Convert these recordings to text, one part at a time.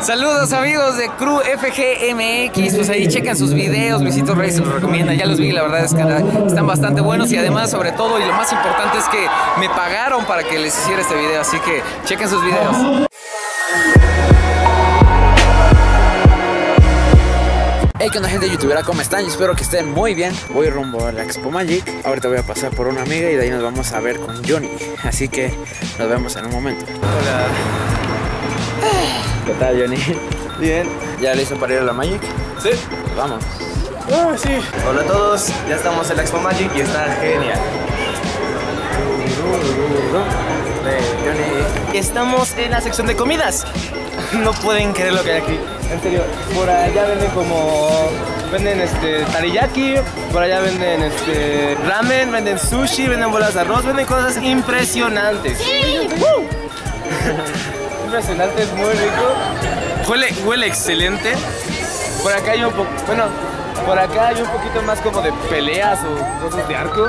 Saludos amigos de Crew FGMX, pues ahí chequen sus videos, Luisito Reyes se los recomienda, ya los vi, la verdad es que están bastante buenos y además sobre todo y lo más importante es que me pagaron para que les hiciera este video, así que chequen sus videos. Hey, ¿qué onda gente youtubera? ¿Cómo están? Yo espero que estén muy bien. Voy rumbo a la Expo Magic. Ahorita voy a pasar por una amiga y de ahí nos vamos a ver con Johnny. Así que nos vemos en un momento. Hola. ¿Qué tal, Johnny? Bien. ¿Ya listo para ir a la Magic? Sí. Vamos. Ah, sí. Hola a todos, ya estamos en la Expo Magic y está genial. Johnny. Estamos en la sección de comidas. No pueden creer lo que hay aquí. En serio, por allá venden como venden este tariyaki, por allá venden este ramen, venden sushi, venden bolas de arroz, venden cosas impresionantes. ¡Woo! Impresionante, es muy rico. Huele, huele excelente. Por acá hay un poco, bueno, por acá hay un poquito más como de peleas o cosas de arco.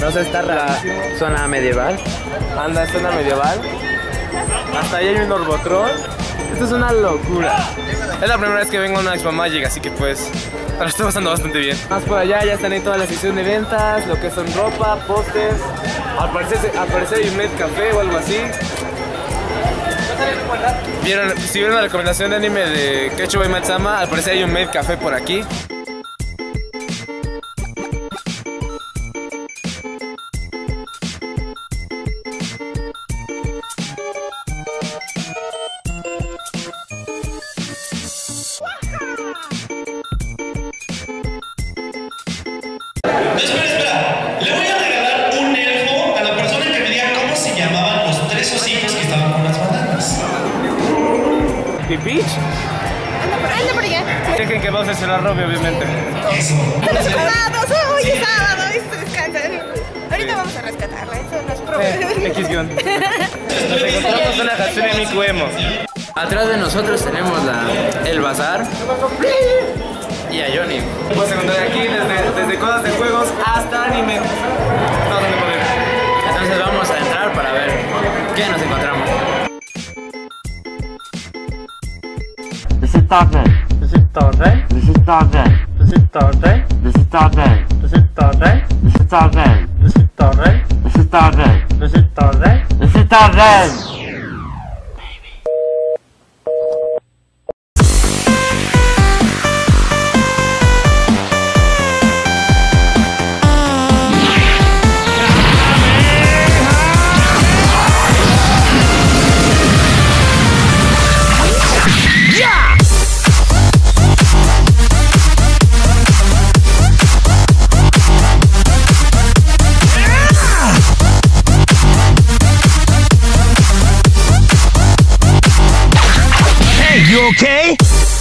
No sé, está la Zona medieval. Anda, zona medieval. Hasta ahí hay un Orbotron. Esto es una locura. Es la primera vez que vengo a una Expo Magic, así que pues lo estoy pasando bastante bien. Más por allá ya están ahí toda la sección de ventas, lo que son ropa, postes. Al parecer, al parecer hay un Med Café o algo así. ¿Vieron, si vieron la recomendación de anime de Kecho y Matsama, al parecer hay un Med Café por aquí. ¿Pipich? Anda por, anda por allá. Dejen que vamos a hacer la Robbie, obviamente. Hoy es sábado, se descansa. Ahorita vamos a rescatarla, eso no es problema. Eh, X-Gun. Nos encontramos una en Miku Emo. Atrás de nosotros tenemos la, el bazar y a Johnny. Puedes encontrar aquí desde, desde cosas de juegos hasta anime. Todo. Entonces vamos a entrar para ver qué nos encontramos. Resultaten. Resultaten. Resultaten. Resultaten. Resultaten. Resultaten. Resultaten. Resultaten. zit daar Resultaten. okay?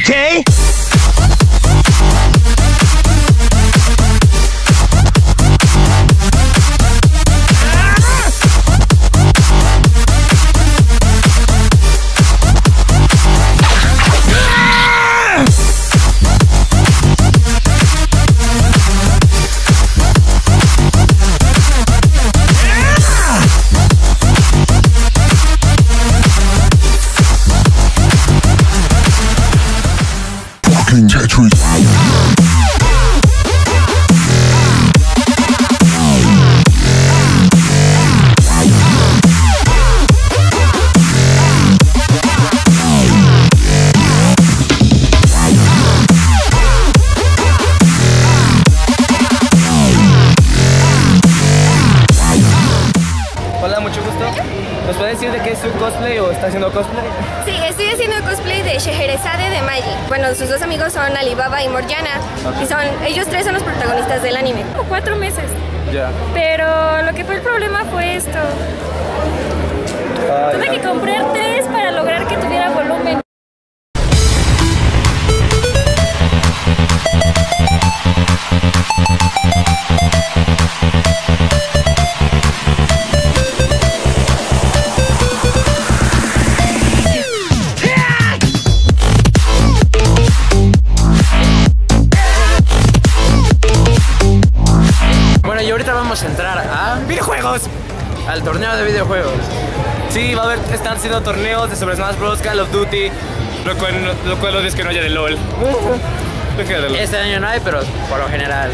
okay? country. ¿Nos puede decir de qué es su cosplay o está haciendo cosplay? Sus dos amigos son Alibaba y Morgiana. Y son, ellos tres son los protagonistas del anime. Como cuatro meses. Ya. Pero lo que fue el problema fue esto. Tuve que comprar tres para lograr que tuviera volumen. Ahorita vamos a entrar a videojuegos. Al torneo de videojuegos. Sí, va a haber, están haciendo torneos de Super Smash Bros, Call of Duty, lo cual, lo cual odio es que no haya de LOL. De LOL. Este año no hay, pero por lo general.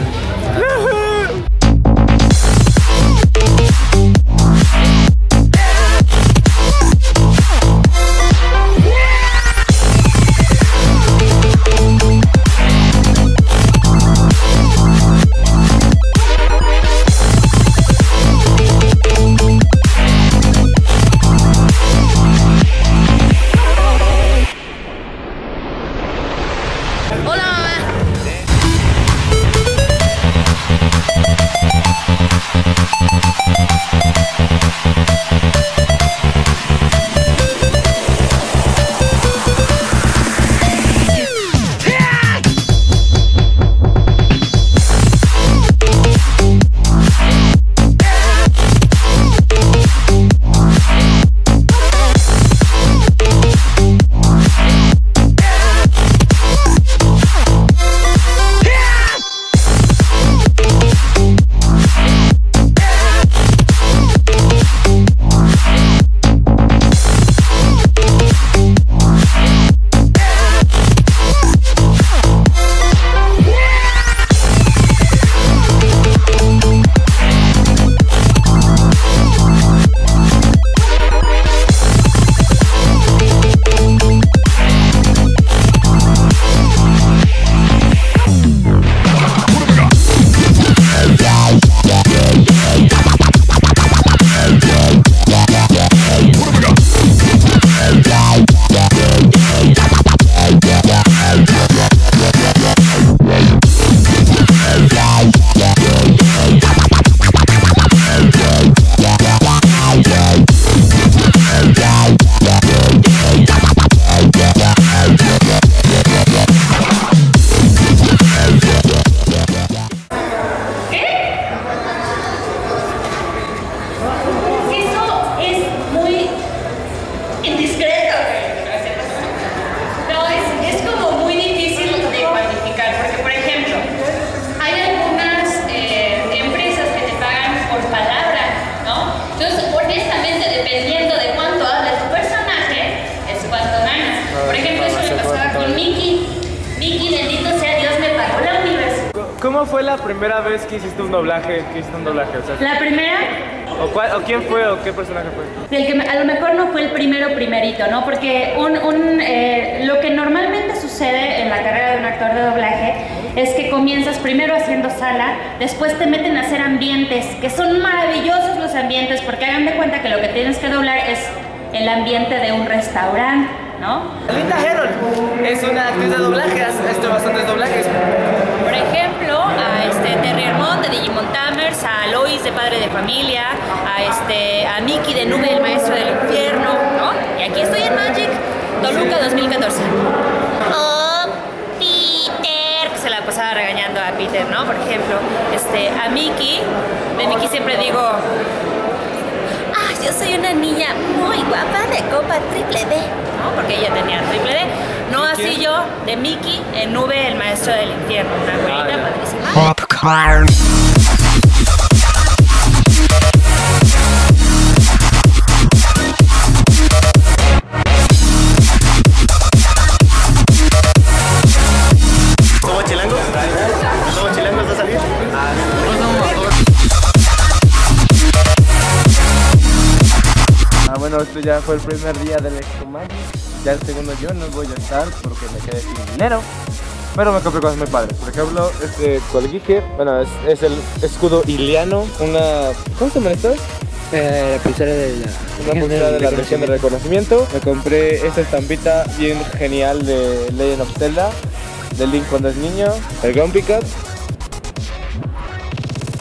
¿Cómo fue la primera vez que hiciste un doblaje? Que hiciste un doblaje? O, sea, La primera ¿o, cuál- o quién fue o qué personaje fue? Del que me- a lo mejor no fue el primero primerito, ¿no? Porque un, un, eh, lo que normalmente sucede en la carrera de un actor de doblaje es que comienzas primero haciendo sala, después te meten a hacer ambientes, que son maravillosos los ambientes, porque hagan de cuenta que lo que tienes que doblar es el ambiente de un restaurante, ¿no? Linda Herold es una actriz de doblaje, ha hecho bastantes doblajes. Por ejemplo, a este Terry Hermón de Digimon Tamers, a Lois de Padre de Familia, a este a Mickey de Nube del Maestro del Infierno, ¿no? Y aquí estoy en Magic Toluca 2014. Oh, Peter, que se la pasaba regañando a Peter, ¿no? Por ejemplo, este a Mickey, de Mickey siempre digo yo soy una niña muy guapa de copa triple D, ¿no? Porque ella tenía triple D. No así yo, de Mickey en Nube, el maestro del infierno. Una güerita padrísima. Ya fue el primer día del Expo Magic. Ya el segundo yo no voy a estar porque me quedé sin dinero. Pero me compré cosas muy padres. Por ejemplo, este colguije, bueno, es, es el escudo iliano, una... ¿Cómo se llaman estos? Eh, la pulsera de la... Una pulsera de la región de reconocimiento. Me compré esta estampita bien genial de Legend of Zelda. De Link cuando es niño. El Grumpy Cat.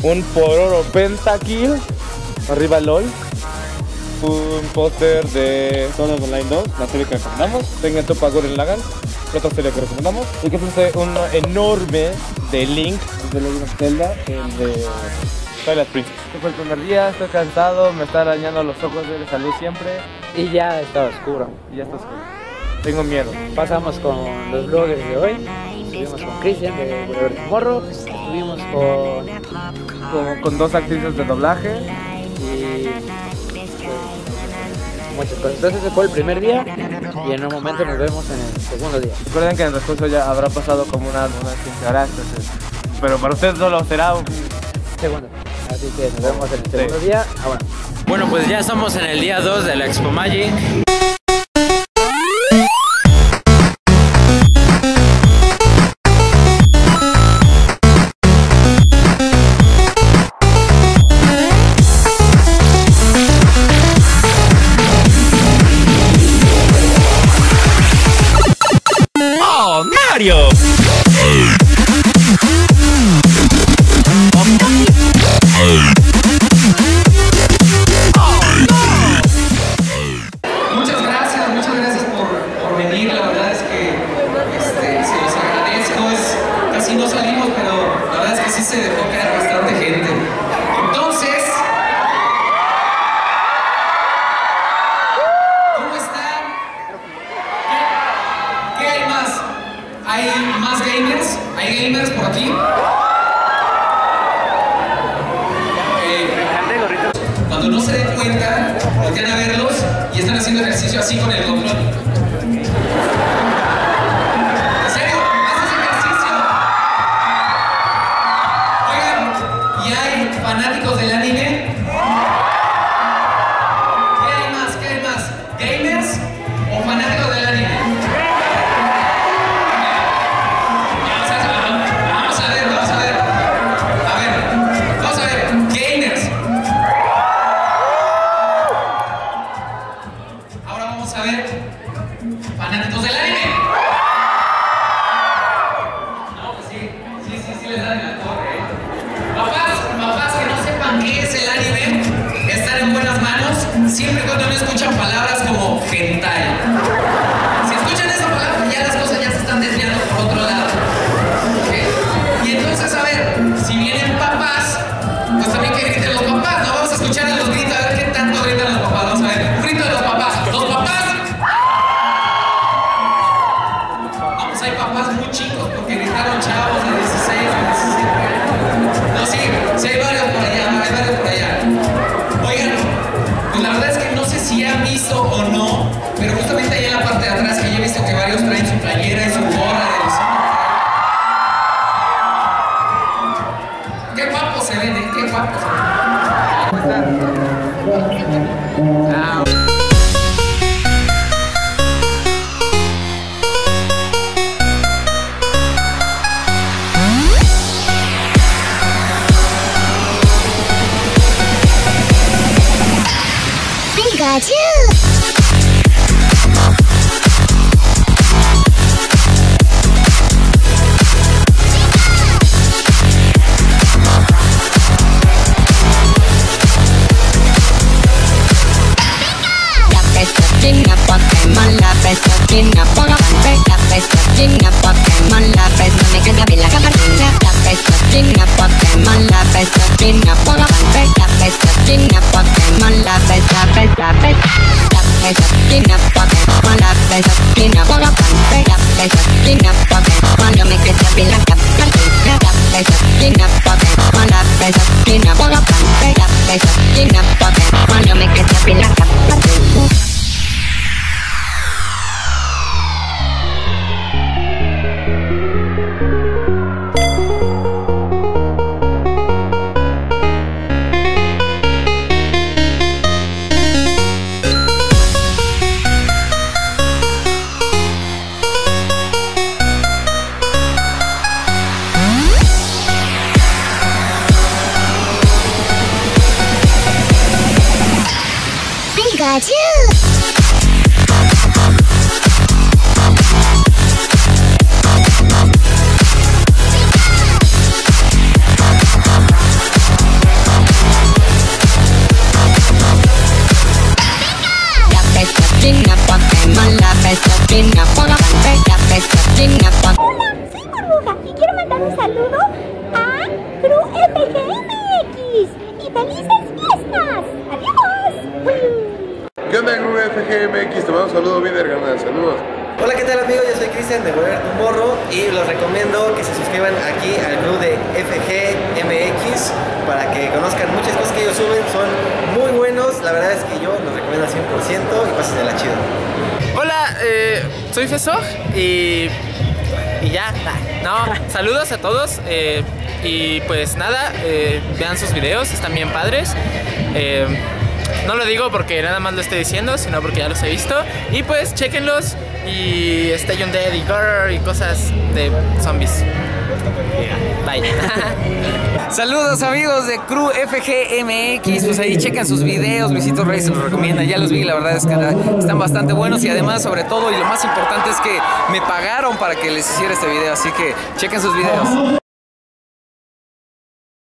Un Pororo Pentakill. Arriba LOL. Un póster de Art Online 2, la serie que recomendamos. Tengo el Topa Gurren Lagann, otra serie que recomendamos. Y que es un- enorme de Link, de Legend of Zelda, el de Twilight Princess. Este fue el primer día, estoy cansado, me está arañando los ojos de salud siempre Y ya está oscuro. y ya está oscuro. Tengo miedo. Pasamos con los bloggers de hoy. Estuvimos con Cristian de Whatever Tomorrow. Estuvimos con... Con, con dos actrices de doblaje. Muchas cosas. Entonces ese fue el primer día y en un momento nos vemos en el segundo día. Recuerden que en el transcurso ya habrá pasado como una, unas 15 horas, entonces, pero para ustedes solo será un... Segundo. Así que nos vemos en el segundo día. Ah, bueno. Bueno, pues ya estamos en el día 2 de la Expo Magic. No salimos, pero la verdad es que sí se dejó caer es el anime, están en buenas manos siempre cuando no escuchan palabras como hentai. O no, pero justamente ahí en la parte de atrás que yo he visto que varios traen su playera y su gorra man la pez, coquina, ponga pan pez, la pez, coquina, Pokémon, la pez, no me queda la camarina, la pez, coquina, la pez, coquina, ponga pan pez, la pez, coquina, la pez, la pez, la pez, la pez, coquina, la pez, saludo a Crew FGMX y felices fiestas. Adiós. ¿Qué onda, Crew FGMX? Te mando un saludo bien, carnal. Saludos. Hola, ¿qué tal amigos? Yo soy Cristian de Volver tu Morro y los recomiendo que se suscriban aquí al club de FGMX para que conozcan muchas cosas que ellos suben, son muy buenos, la verdad es que yo los recomiendo al 100% y pasen de la chido. Hola, eh, soy Fesog y, y ya, no, saludos a todos eh, y pues nada, eh, vean sus videos, están bien padres. Eh, no lo digo porque nada más lo estoy diciendo, sino porque ya los he visto. Y pues chequenlos y Stay on Dead y Girl y cosas de zombies. Bye. Saludos amigos de Crew FGMX, pues ahí checan sus videos, Luisito Reyes se los recomienda, ya los vi, la verdad es que están bastante buenos y además sobre todo y lo más importante es que me pagaron para que les hiciera este video, así que chequen sus videos.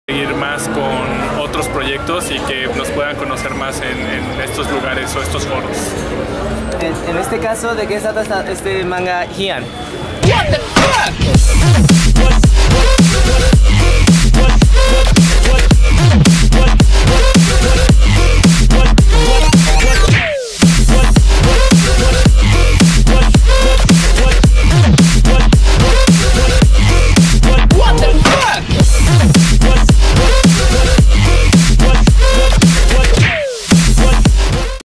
seguir más con otros proyectos y que nos puedan conocer más en, en estos lugares o estos foros. En, en este caso, ¿de qué trata este manga Hian? What